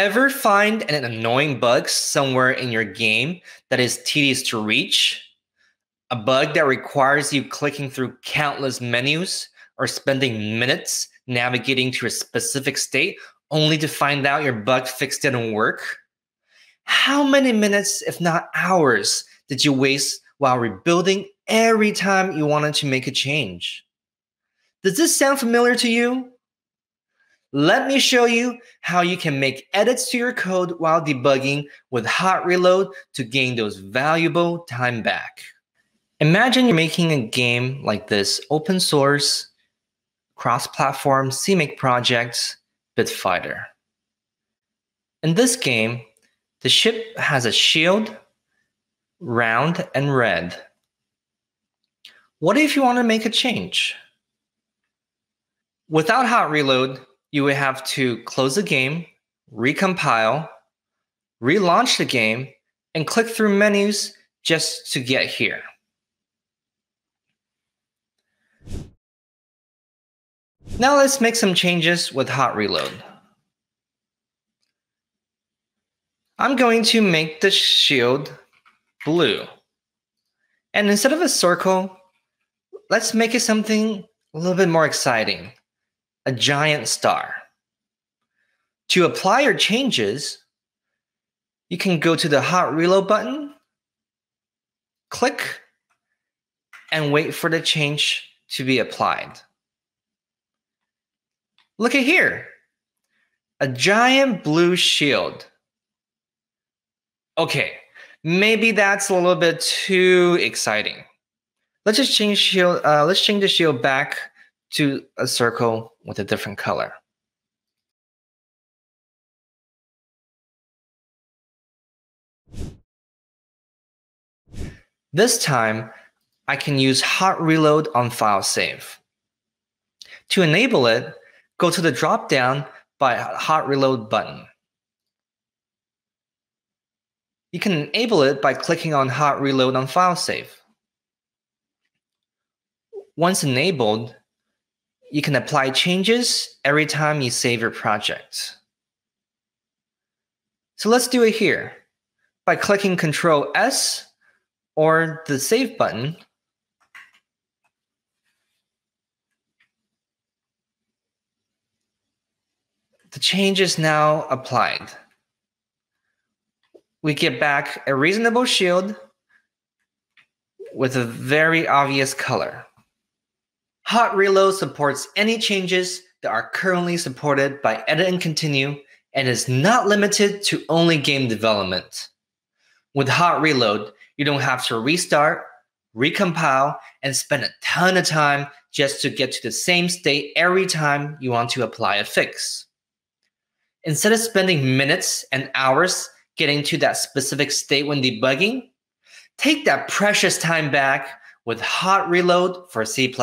ever find an annoying bug somewhere in your game that is tedious to reach? A bug that requires you clicking through countless menus or spending minutes navigating to a specific state only to find out your bug fix didn't work? How many minutes, if not hours, did you waste while rebuilding every time you wanted to make a change? Does this sound familiar to you? Let me show you how you can make edits to your code while debugging with Hot Reload to gain those valuable time back. Imagine you're making a game like this open source, cross platform CMake project, Bitfighter. In this game, the ship has a shield, round, and red. What if you want to make a change? Without Hot Reload, you would have to close the game, recompile, relaunch the game, and click through menus just to get here. Now let's make some changes with hot reload. I'm going to make the shield blue. And instead of a circle, let's make it something a little bit more exciting, a giant star. To apply your changes, you can go to the hot reload button, click, and wait for the change to be applied. Look at here. A giant blue shield. Okay, maybe that's a little bit too exciting. Let's just change shield. Uh, let's change the shield back to a circle with a different color. This time, I can use hot reload on file save. To enable it, go to the drop down by hot reload button. You can enable it by clicking on hot reload on file save. Once enabled, you can apply changes every time you save your project. So let's do it here. By clicking Control S or the Save button, The change is now applied. We get back a reasonable shield with a very obvious color. Hot Reload supports any changes that are currently supported by Edit and Continue and is not limited to only game development. With Hot Reload, you don't have to restart, recompile, and spend a ton of time just to get to the same state every time you want to apply a fix. Instead of spending minutes and hours getting to that specific state when debugging, take that precious time back with Hot Reload for C++.